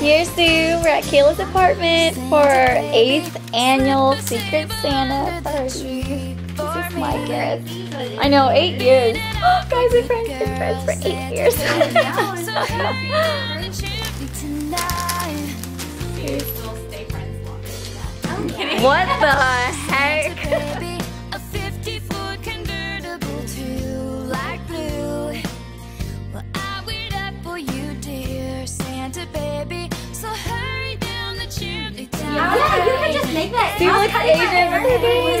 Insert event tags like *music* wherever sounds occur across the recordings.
Here's Sue. We're at Kayla's apartment for our eighth annual Secret Santa party. This is my gift. I know, eight years. *gasps* Guys, we've been friends for eight years. *laughs* what the heck? A 50-foot convertible to light blue. Well, I wait up for you, dear Santa baby. So hurry down the chimney down. Yeah, you can just make that. He I was looks cutting Asian. when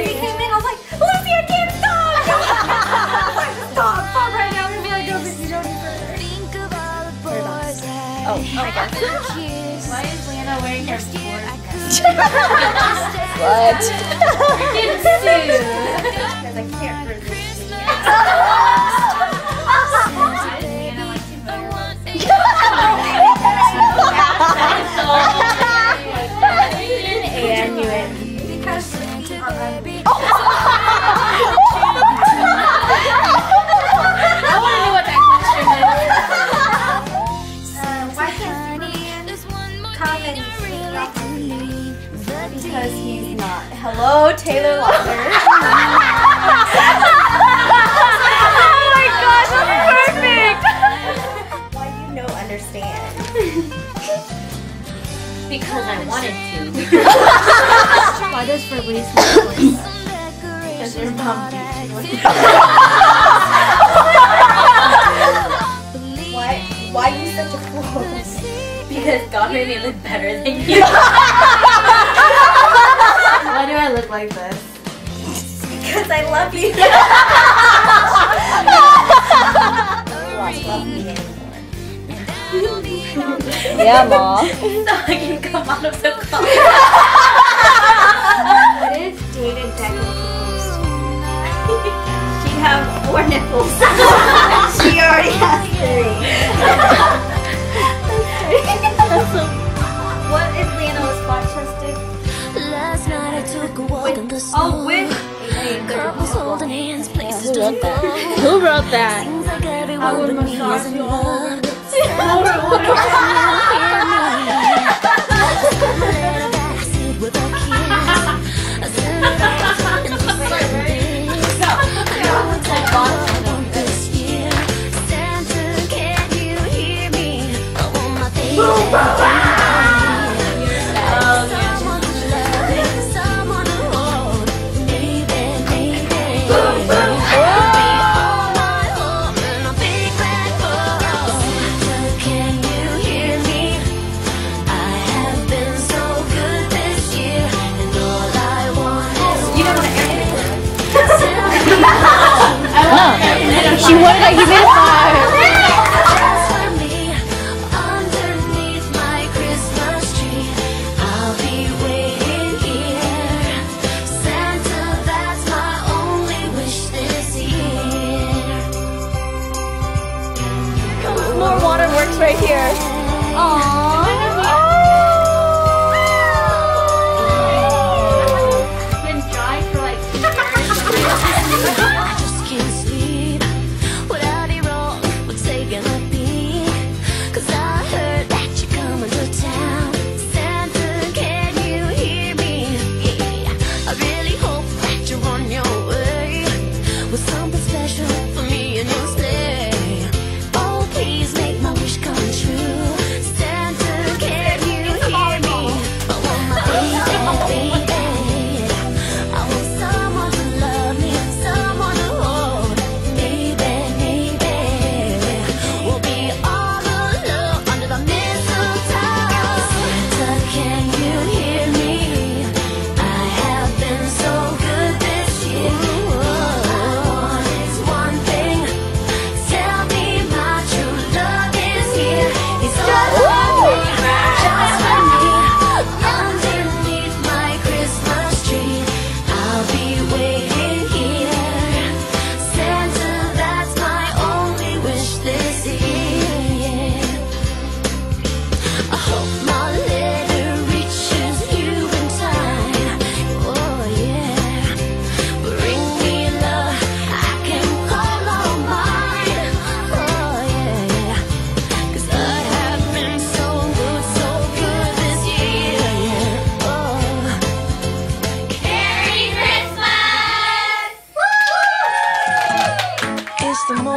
he came in, I was like, Lucy, I can't stop! *laughs* stop, stop right now before I go because you don't need further. Think of all the boys that Oh, my God. Why is Lana wearing her sports *laughs* What? Because I want to that why can't? Because he's not. Hello, Taylor Lautner. oh my that's perfect! Why you no understand? Because I wanted to. *laughs* Why does Febreze voice? Because your mom beat Why? Why you such a fool? Because God made me look better than you. Why do I look like this? Because I love you. Watch love me anymore. Yeah, Mom. *laughs* so I can come out of the car. *laughs* holding hands, places Who wrote that? Who wrote that? Seems like I everyone would but *laughs* She wanted to give it a five.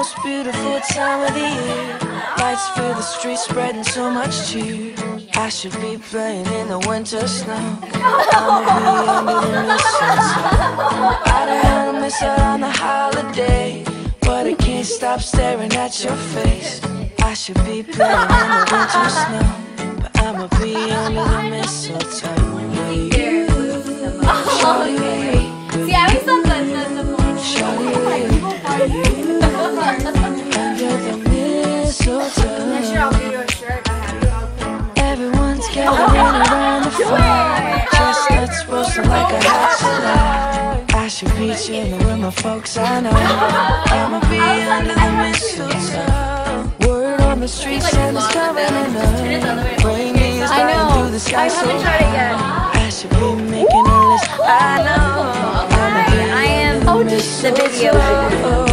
Most beautiful time of the year. Lights fill the streets, spreading so much cheer. I should be playing in the winter snow. I'ma be under the mistletoe. I don't wanna miss out on the holiday, but I can't stop staring at your face. I should be playing in the winter snow, like a July. I should be chilling with my folks, I know. I'ma be under the mistletoe. Word on the street, Santa's coming in the I riding know. through the sky I so haven't tried it yet. I should be making a list. I know. I'ma be I am under the video. mistletoe.